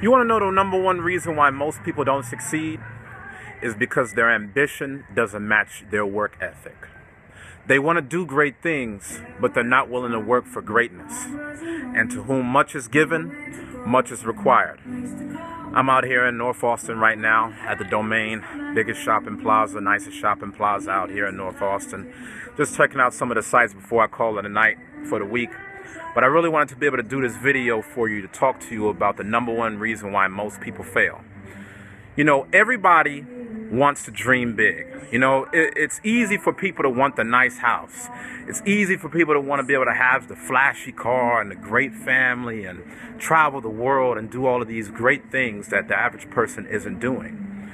You want to know the number one reason why most people don't succeed? Is because their ambition doesn't match their work ethic. They want to do great things, but they're not willing to work for greatness. And to whom much is given, much is required. I'm out here in North Austin right now at the Domain, biggest shopping plaza, nicest shopping plaza out here in North Austin. Just checking out some of the sites before I call it a night for the week. But I really wanted to be able to do this video for you to talk to you about the number one reason why most people fail. You know, everybody wants to dream big. You know, it, it's easy for people to want the nice house. It's easy for people to want to be able to have the flashy car and the great family and travel the world and do all of these great things that the average person isn't doing.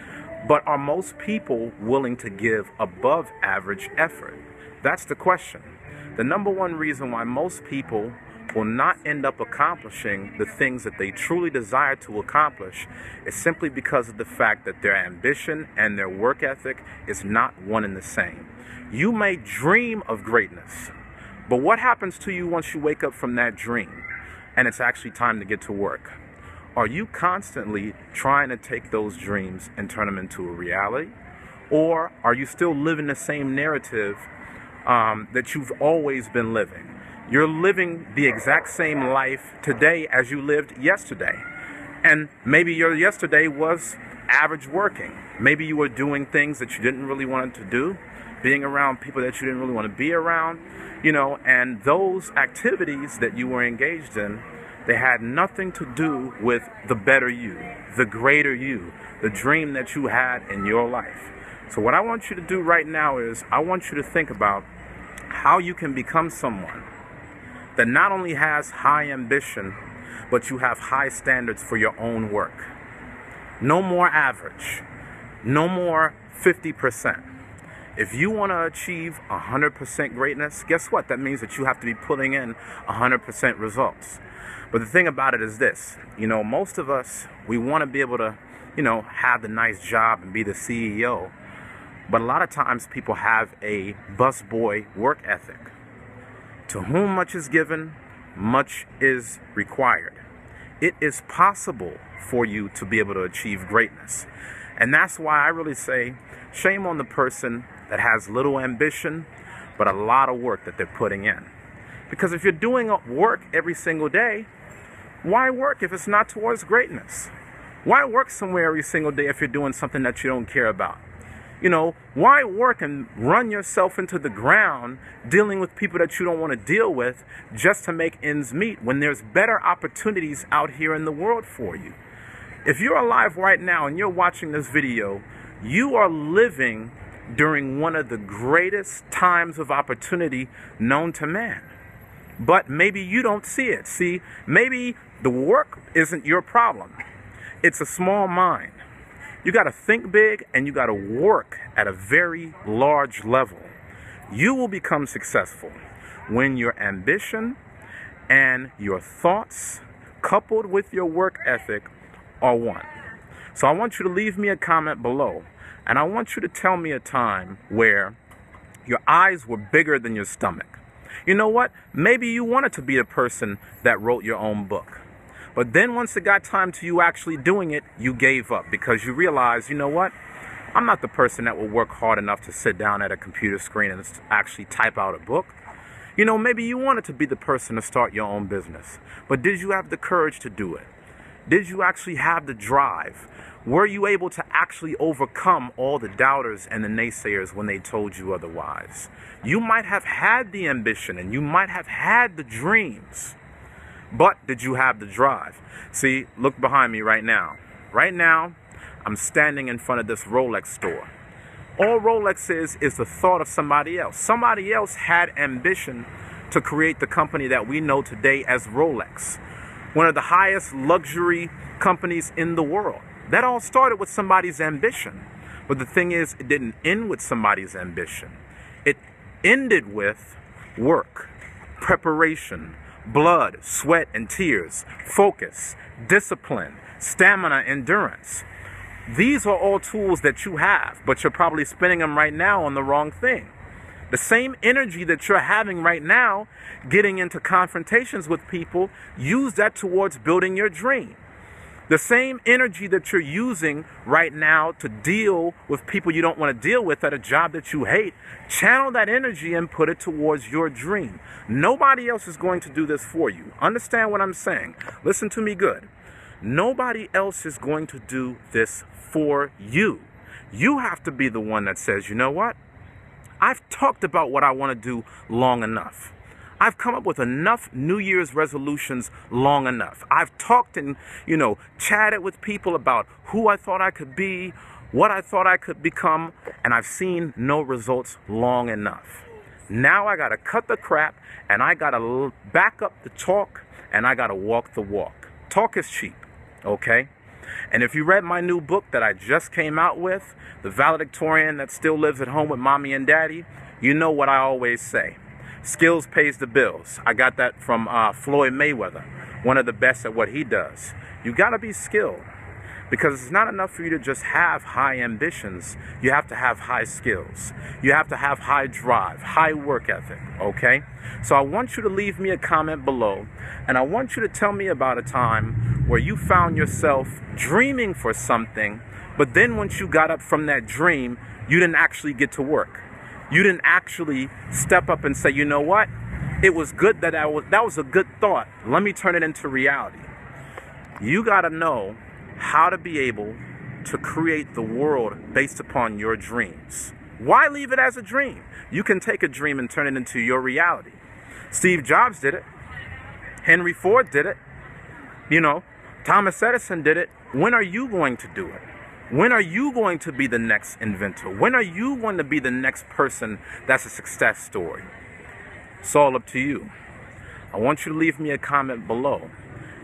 But are most people willing to give above average effort? That's the question. The number one reason why most people will not end up accomplishing the things that they truly desire to accomplish is simply because of the fact that their ambition and their work ethic is not one and the same. You may dream of greatness, but what happens to you once you wake up from that dream and it's actually time to get to work? Are you constantly trying to take those dreams and turn them into a reality? Or are you still living the same narrative um, that you've always been living? You're living the exact same life today as you lived yesterday. And maybe your yesterday was average working. Maybe you were doing things that you didn't really want to do, being around people that you didn't really want to be around, you know, and those activities that you were engaged in, they had nothing to do with the better you, the greater you, the dream that you had in your life. So, what I want you to do right now is I want you to think about how you can become someone that not only has high ambition, but you have high standards for your own work. No more average, no more 50%. If you want to achieve 100% greatness, guess what? That means that you have to be putting in 100% results. But the thing about it is this you know, most of us, we want to be able to, you know, have the nice job and be the CEO. But a lot of times people have a busboy work ethic. To whom much is given, much is required. It is possible for you to be able to achieve greatness. And that's why I really say shame on the person that has little ambition, but a lot of work that they're putting in. Because if you're doing work every single day, why work if it's not towards greatness? Why work somewhere every single day if you're doing something that you don't care about? You know, why work and run yourself into the ground dealing with people that you don't want to deal with just to make ends meet when there's better opportunities out here in the world for you? If you're alive right now and you're watching this video, you are living during one of the greatest times of opportunity known to man. But maybe you don't see it. See, maybe the work isn't your problem. It's a small mind. You got to think big and you got to work at a very large level. You will become successful when your ambition and your thoughts, coupled with your work ethic, are one. So I want you to leave me a comment below and I want you to tell me a time where your eyes were bigger than your stomach. You know what? Maybe you wanted to be the person that wrote your own book. But then once it got time to you actually doing it, you gave up because you realized, you know what? I'm not the person that will work hard enough to sit down at a computer screen and actually type out a book. You know, maybe you wanted to be the person to start your own business, but did you have the courage to do it? Did you actually have the drive? Were you able to actually overcome all the doubters and the naysayers when they told you otherwise? You might have had the ambition and you might have had the dreams, but did you have the drive? See, look behind me right now. Right now, I'm standing in front of this Rolex store. All Rolex is is the thought of somebody else. Somebody else had ambition to create the company that we know today as Rolex, one of the highest luxury companies in the world. That all started with somebody's ambition. But the thing is, it didn't end with somebody's ambition. It ended with work, preparation, blood, sweat, and tears, focus, discipline, stamina, endurance. These are all tools that you have, but you're probably spending them right now on the wrong thing. The same energy that you're having right now, getting into confrontations with people, use that towards building your dream. The same energy that you're using right now to deal with people you don't want to deal with at a job that you hate, channel that energy and put it towards your dream. Nobody else is going to do this for you. Understand what I'm saying? Listen to me good. Nobody else is going to do this for you. You have to be the one that says, you know what? I've talked about what I want to do long enough. I've come up with enough New Year's resolutions long enough. I've talked and, you know, chatted with people about who I thought I could be, what I thought I could become, and I've seen no results long enough. Now I got to cut the crap and I got to back up the talk and I got to walk the walk. Talk is cheap, okay? And if you read my new book that I just came out with, The Valedictorian That Still Lives at Home with Mommy and Daddy, you know what I always say. Skills pays the bills. I got that from uh, Floyd Mayweather, one of the best at what he does. You got to be skilled because it's not enough for you to just have high ambitions. You have to have high skills. You have to have high drive, high work ethic, okay? So I want you to leave me a comment below and I want you to tell me about a time where you found yourself dreaming for something, but then once you got up from that dream, you didn't actually get to work. You didn't actually step up and say, you know what? It was good that I was that was a good thought. Let me turn it into reality. You got to know how to be able to create the world based upon your dreams. Why leave it as a dream? You can take a dream and turn it into your reality. Steve Jobs did it. Henry Ford did it. You know, Thomas Edison did it. When are you going to do it? When are you going to be the next inventor? When are you going to be the next person that's a success story? It's all up to you. I want you to leave me a comment below.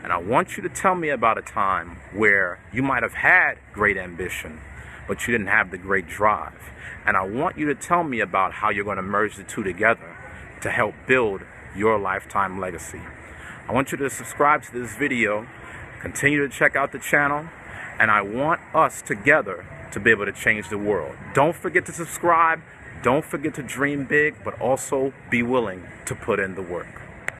And I want you to tell me about a time where you might have had great ambition, but you didn't have the great drive. And I want you to tell me about how you're going to merge the two together to help build your lifetime legacy. I want you to subscribe to this video, continue to check out the channel, and I want us together to be able to change the world. Don't forget to subscribe, don't forget to dream big, but also be willing to put in the work.